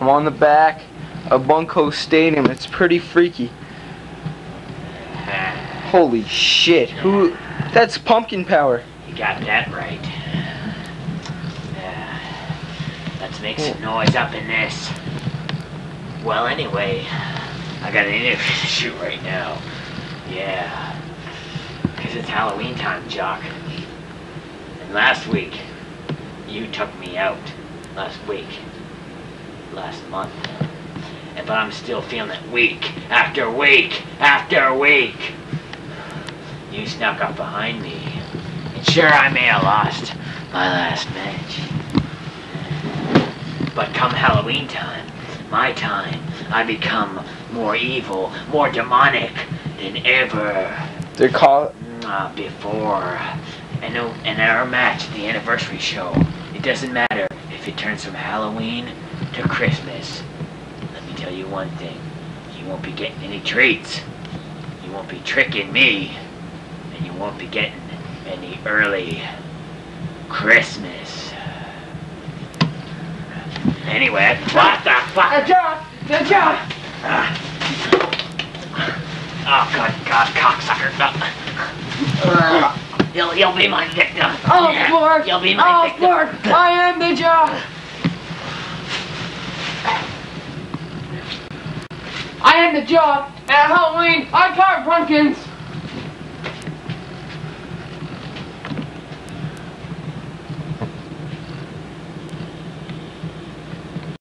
I'm on the back of Bunko Stadium. It's pretty freaky. Holy shit. Who that's pumpkin power. You got that right. Yeah. Let's make some noise up in this. Well, anyway, I got an interview to shoot right now. Yeah. Because it's Halloween time, Jock. And last week, you took me out. Last week. Last month. And but I'm still feeling it week after week after week. You snuck up behind me. And sure, I may have lost my last match. But come Halloween time, my time, I become more evil, more demonic than ever They're call uh, before. And, no- and our match, the anniversary show, it doesn't matter if it turns from Halloween to Christmas. Let me tell you one thing. You won't be getting any treats. You won't be tricking me. And you won't be getting any early Christmas. Anyway, what the fuck? Jock! Now, Jock! Oh, good God, cocksucker. No. You'll, be my victim. Oh, Yeah, Lord! You'll be my Oh, victim. Lord! I am the Jock! I am the Jock! At Halloween, I carve pumpkins!